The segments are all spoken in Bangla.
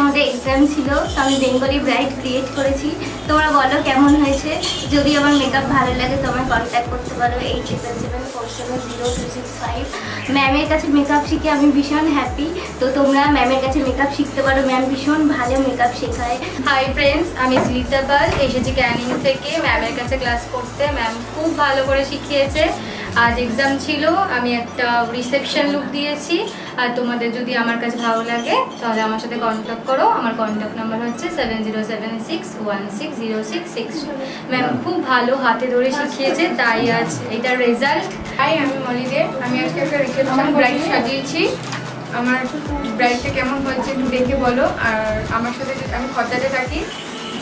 আমাদের এক্সাম ছিল, তো আমি বেঙ্গলি ব্রাইট ক্রিয়েট করেছি। তোমরা বলো কেমন হয়েছে? যদি আমার মেকআপ ভালো লাগে তো কন্ট্যাক্ট করতে পারো eight triple seven four seven zero two six five ম্যামের কাছে মেকআপ শিখে আমি ভীষণ হ্যাপি তো তোমরা ম্যামের কাছে মেকআপ শিখতে পারো। ম্যাম ভীষণ ভালো মেকআপ শেখায়। হাই ফ্রেন্ডস আমি স্মিতা পাল। এসেছি ক্যানিং থেকে। ম্যামের কাছে ক্লাস করতে। ম্যাম খুব ভালো করে শিখিয়েছে। আজ এক্সাম ছিল আমি একটা রিসেপশন লুক দিয়েছি। আর তোমাদের যদি আমার কাছে ভালো লাগে তাহলে আমার সাথে কন্ট্যাক্ট করো। আমার কন্ট্যাক্ট নাম্বার হচ্ছে seven zero seven six one six zero six six ma'am খুব ভালো হাতে ধরে শিখিয়েছে তাই আজ এটার রেজাল্ট হাই আমি মলিদে আমি আজকে একটা রিসেপশন ব্রাইড সাজিয়েছি। আমার ব্রাইডটা কেমন হয়েছে একটু দেখে বলো। আর আমার সাথে আমি খরচাতে থাকি।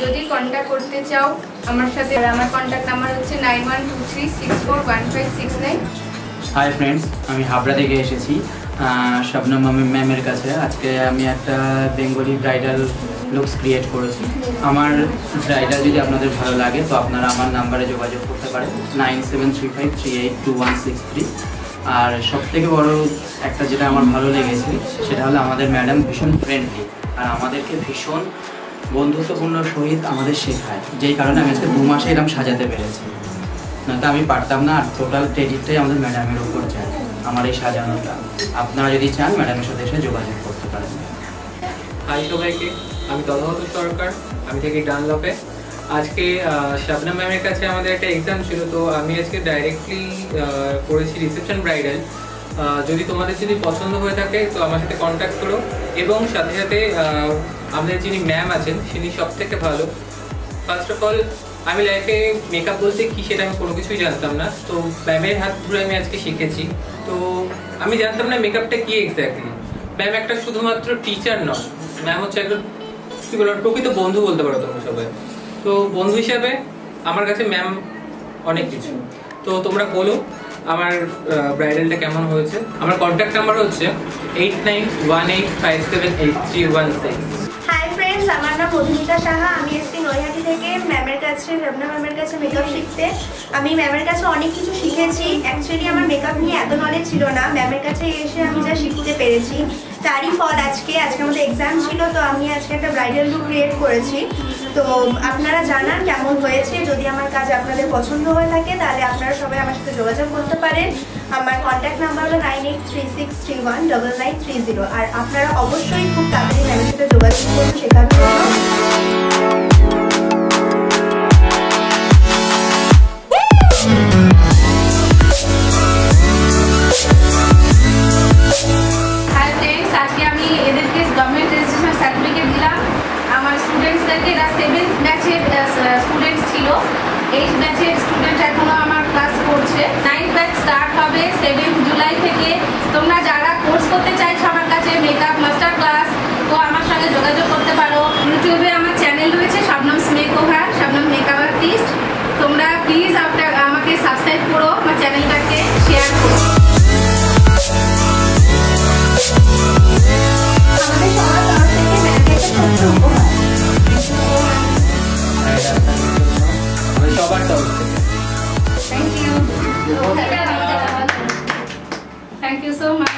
যদি কন্ট্যাক্ট করতে চাও, আমার সাথে আমার কন্ট্যাক্ট নাম্বার হচ্ছে nine one two six four one five six nine hi friends আমি হাবড়া থেকে এসেছি। শবনম ম্যামের কাছে। আজকে আমি একটা বেঙ্গলি ব্রাইডাল লুকস ক্রিয়েট করেছি। আমার ব্রাইডাল যদি আপনাদের ভালো লাগে, তো আপনারা আমার নাম্বারে যোগাযোগ করতে পারেন। Nine seven three five three eight two one six three আর সব থেকে বড় একটা যেটা আমার ভালো লেগেছে, সেটা হলো আমাদের ম্যাডাম ভীষণ ফ্রেন্ডলি আর আমাদেরকে ভীষণ বন্ধুত্বপূর্ণ সহিত আমাদের শেখায়, যেই কারণে আমি আজকে দু মাসে এরকম সাজাতে পেরেছি। নয়তো আমি পারতাম না, আর টোটাল ক্রেডিটটাই আমাদের ম্যাডামের উপর যায়, আমার এই সাজানোটা। আপনারা যদি চান ম্যাডামের সাথে এসে যোগাযোগ করতে পারেন। হাই সবাইকে, আমি তথাগত সরকার, আমি থাকি ডানলপে। আজকে শাবনাম ম্যামের কাছে আমাদের একটা এক্সাম ছিল, তো আমি আজকে ডাইরেক্টলি করেছি রিসেপশন ব্রাইডাল যদি তোমাদের যদি পছন্দ হয়ে থাকে, তো আমার সাথে কন্ট্যাক্ট করো। এবং সাথে সাথে আমাদের যিনি ম্যাম আছেন, তিনি সব থেকে ভালো। ফার্স্ট অফ অল আমি লাইফে মেকআপ বলতে কি সেটা আমি কোনো কিছুই জানতাম না। তো ম্যামের হাত ধরে আমি আজকে শিখেছি। তো আমি জানতাম না মেকআপটা কি এক্স্যাক্টলি ম্যাম একটা শুধুমাত্র টিচার নয় ম্যাম হচ্ছে একটা কি বলো প্রকৃত বন্ধু বলতে পারো তোমরা সবাই। তো বন্ধু হিসাবে আমার কাছে ম্যাম অনেক কিছু। তো তোমরা বলো, আমার ব্রাইডালটা কেমন হয়েছে? আমার কন্ট্যাক্ট নাম্বার হচ্ছে eight nine one eight five seven eight three one six Madhumita Saha, আমি এসছি নৈহাটি থেকে। ম্যামের কাছে রবনা ম্যামের কাছে মেকআপ শিখতে। আমি ম্যামের কাছে অনেক কিছু শিখেছি। অ্যাকচুয়ালি আমার মেকআপ নিয়ে এত নলেজ ছিল না। ম্যামের কাছে এসে আমি যা শিখতে পেরেছি, তারই ফল আজকে। আজকে আমাদের এক্সাম ছিল, তো আমি আজকে একটা ব্রাইডাল লুক ক্রিয়েট করেছি। তো আপনারা জানান কেমন হয়েছে। যদি আমার কাজ আপনাদের পছন্দ হয়ে থাকে, তাহলে আপনারা সবাই আমার সাথে যোগাযোগ করতে পারেন। আমার কন্ট্যাক্ট নাম্বার হলো nine eight three six three one double nine three zero আর আপনারা অবশ্যই খুব তাড়াতাড়ি ম্যামের সাথে যোগাযোগ করুন শেখার ব্যাচের স্টুডেন্ট ছিল। এইট ব্যাচের স্টুডেন্ট এখনও আমার ক্লাস করছে। নাইন্থ ব্যাচ স্টার্ট হবে সেভেন্থ জুলাই থেকে। তোমরা যারা কোর্স করতে চাইছো আমার কাছে মেকআপ মাস্টার ক্লাস তো আমার সঙ্গে যোগাযোগ করতে পারো। ইউটিউবে Thank you so much.